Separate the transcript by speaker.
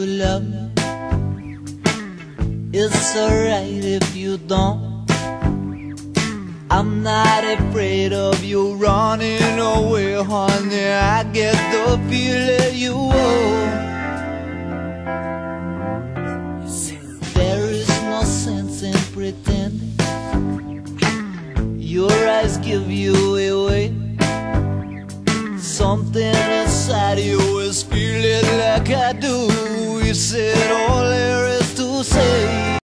Speaker 1: you love. It's alright if you don't. I'm not afraid of you running away, honey. I get the feeling you owe. There is no sense in pretending. Your eyes give you is